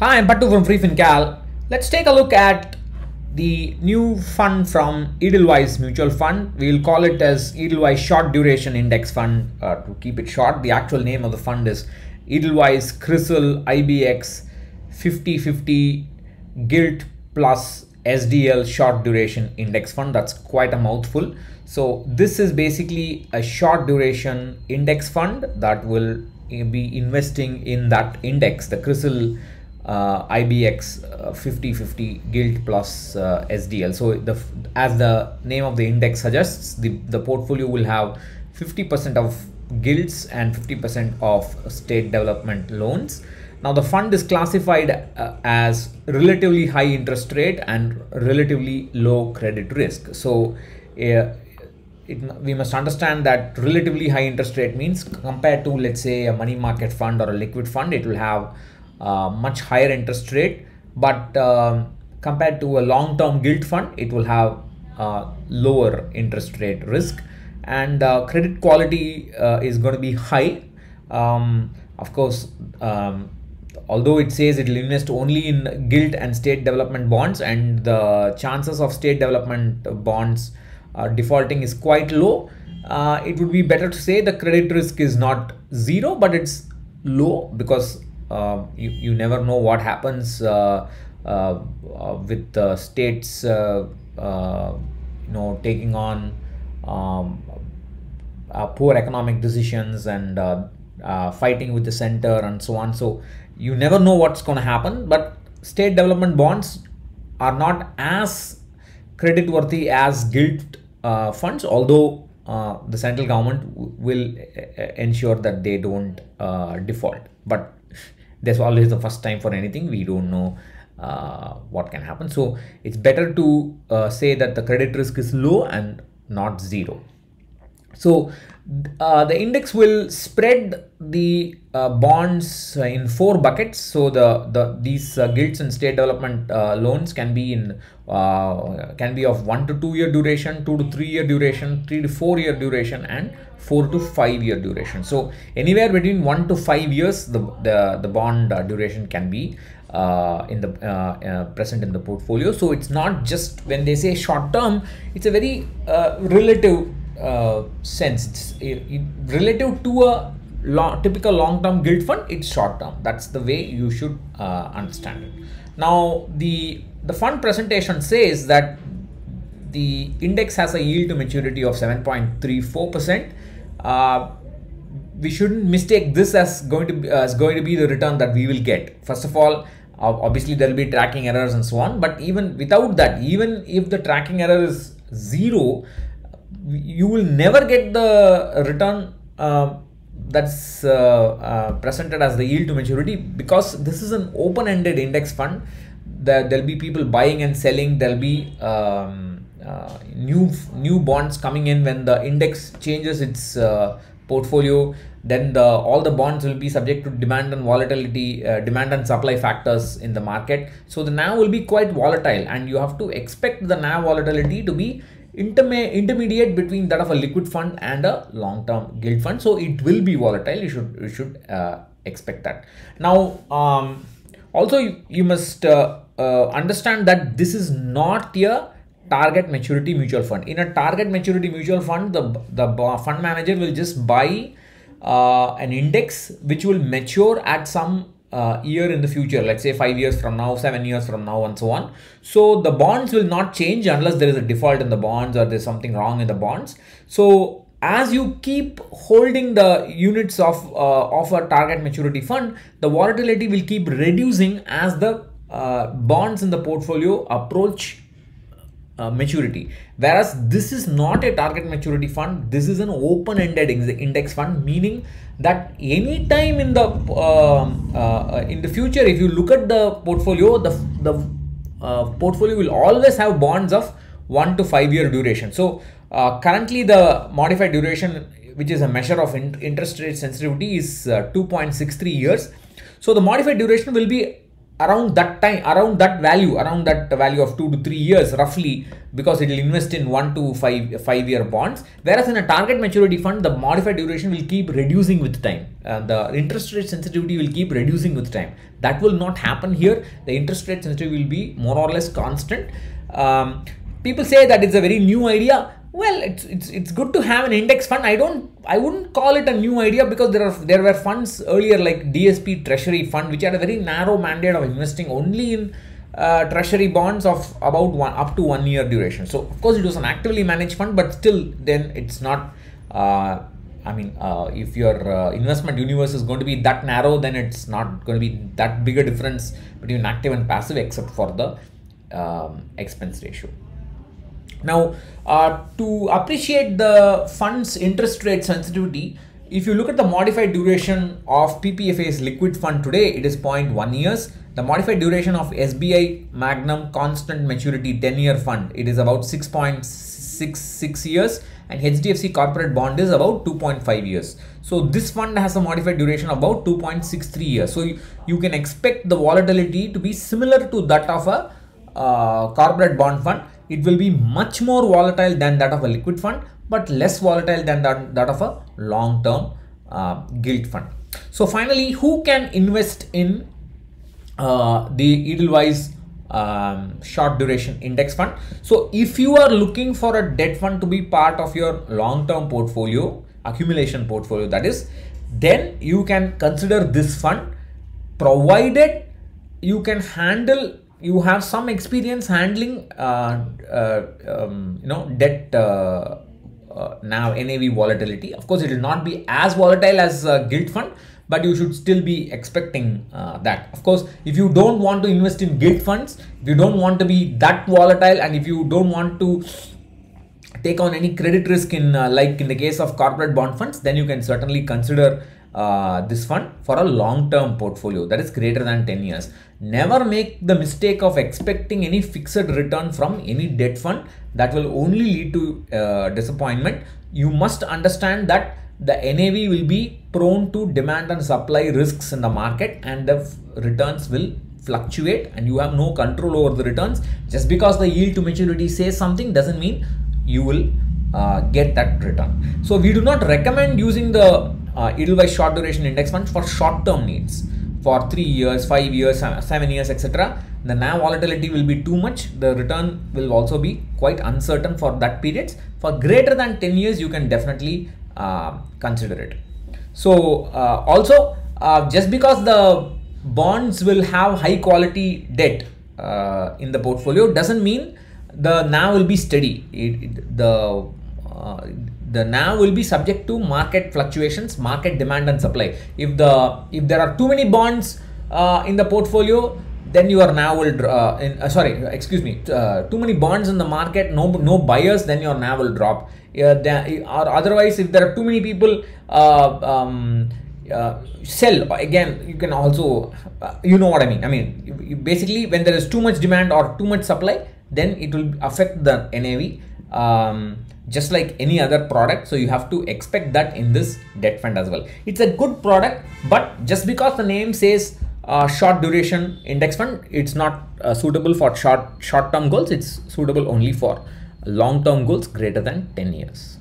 Hi, I'm Pattu from FreeFinCal. Let's take a look at the new fund from Edelweiss Mutual Fund. We'll call it as Edelweiss Short Duration Index Fund uh, to keep it short. The actual name of the fund is Edelweiss CRISIL IBX 5050 Gilt Plus SDL Short Duration Index Fund. That's quite a mouthful. So this is basically a short duration index fund that will be investing in that index, the CRISIL uh, IBX uh, 5050 Gilt plus uh, SDL. So the as the name of the index suggests, the, the portfolio will have 50% of gilts and 50% of state development loans. Now the fund is classified uh, as relatively high interest rate and relatively low credit risk. So uh, it, we must understand that relatively high interest rate means compared to let's say a money market fund or a liquid fund, it will have much higher interest rate. But um, compared to a long-term gilt fund, it will have uh, lower interest rate risk and uh, credit quality uh, is going to be high. Um, of course, um, although it says it will invest only in gilt and state development bonds and the chances of state development bonds uh, defaulting is quite low uh, it would be better to say the credit risk is not zero but it's low because uh, you, you never know what happens uh, uh, uh, with the states you know taking on um, poor economic decisions and fighting with the center and so on. So you never know what's going to happen but state development bonds are not as credit worthy as gilt uh, funds although uh, the central government will uh, ensure that they don't uh, default. But there's always the first time for anything. We don't know uh, what can happen. So it's better to uh, say that the credit risk is low and not zero so uh, the index will spread the uh, bonds in four buckets. So the the these uh, gilts and state development uh, loans can be in uh, can be of one to two year duration, two to three year duration, three to four year duration, and four to five year duration. So anywhere between one to five years, the the the bond uh, duration can be uh, in the uh, uh, present in the portfolio so it's not just when they say short term it's a very relative uh, sense. It's it, it, relative to a long, typical long-term gilt fund it's short-term. That's the way you should uh, understand it. Now the the fund presentation says that the index has a yield to maturity of 7.34 percent. Uh, we shouldn't mistake this as going to be, as going to be the return that we will get. First of all obviously there will be tracking errors and so on but even without that even if the tracking error is zero you will never get the return uh, that's uh, uh, presented as the yield to maturity because this is an open-ended index fund. There, there'll be people buying and selling. There'll be um, uh, new new bonds coming in when the index changes its uh, portfolio. Then the all the bonds will be subject to demand and volatility uh, demand and supply factors in the market. So the nav will be quite volatile and you have to expect the nav volatility to be intermediate between that of a liquid fund and a long-term gilt fund. So it will be volatile. You should you should uh, expect that. Now um, also you, you must uh, uh, understand that this is not a target maturity mutual fund. In a target maturity mutual fund the the fund manager will just buy uh, an index which will mature at some uh, year in the future let's say five years from now seven years from now and so on. So the bonds will not change unless there is a default in the bonds or there's something wrong in the bonds. So as you keep holding the units of uh, of a target maturity fund the volatility will keep reducing as the uh, bonds in the portfolio approach uh, maturity. Whereas this is not a target maturity fund this is an open-ended index fund meaning that any time in the um, uh, in the future if you look at the portfolio the the uh, portfolio will always have bonds of 1 to 5 year duration. So uh, currently the modified duration which is a measure of in interest rate sensitivity is uh, 2.63 years. So the modified duration will be around that time, around that value, around that value of two to three years roughly, because it will invest in one to five five year bonds. Whereas in a target maturity fund, the modified duration will keep reducing with time. Uh, the interest rate sensitivity will keep reducing with time. That will not happen here. The interest rate sensitivity will be more or less constant. Um, people say that it's a very new idea well it's it's it's good to have an index fund i don't i wouldn't call it a new idea because there are there were funds earlier like dsp treasury fund which had a very narrow mandate of investing only in uh, treasury bonds of about one up to one year duration so of course it was an actively managed fund but still then it's not uh, I mean, uh, if your uh, investment universe is going to be that narrow, then it's not going to be that big a difference between active and passive, except for the um, expense ratio. Now, uh, to appreciate the fund's interest rate sensitivity, if you look at the modified duration of PPFAS liquid fund today, it is 0.1 years. The modified duration of SBI Magnum Constant Maturity 10 year fund, it is about 6.66 years and HDFC corporate bond is about 2.5 years. So this fund has a modified duration of about 2.63 years. So you, you can expect the volatility to be similar to that of a uh, corporate bond fund it will be much more volatile than that of a liquid fund but less volatile than that, that of a long-term uh, gilt fund. So finally, who can invest in uh, the Edelweiss um, short duration index fund? So if you are looking for a debt fund to be part of your long-term portfolio, accumulation portfolio that is, then you can consider this fund provided you can handle you have some experience handling uh, uh, um, you know debt uh, uh now NAV volatility. Of course, it will not be as volatile as a gilt fund, but you should still be expecting uh, that. Of course, if you don't want to invest in gilt funds, if you don't want to be that volatile, and if you don't want to take on any credit risk in uh, like in the case of corporate bond funds, then you can certainly consider uh, this fund for a long-term portfolio that is greater than 10 years. Never make the mistake of expecting any fixed return from any debt fund that will only lead to uh, disappointment. You must understand that the NAV will be prone to demand and supply risks in the market and the returns will fluctuate and you have no control over the returns. Just because the yield to maturity says something doesn't mean you will uh, get that return. So we do not recommend using the uh, Edelweiss short duration index funds for short term needs for three years, five years, seven years, etc. The NAV volatility will be too much. The return will also be quite uncertain for that periods. For greater than 10 years, you can definitely uh, consider it. So uh, also, uh, just because the bonds will have high quality debt uh, in the portfolio doesn't mean the NAV will be steady. It, it, the uh, the NAV will be subject to market fluctuations, market demand and supply. If the if there are too many bonds uh, in the portfolio, then your NAV will uh, in, uh, sorry excuse me uh, too many bonds in the market, no no buyers, then your NAV will drop. or otherwise, if there are too many people uh, um, uh, sell again, you can also you know what I mean. I mean basically when there is too much demand or too much supply, then it will affect the NAV. Um, just like any other product so you have to expect that in this debt fund as well. It's a good product but just because the name says uh, short duration index fund it's not uh, suitable for short short term goals. It's suitable only for long term goals greater than 10 years